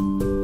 you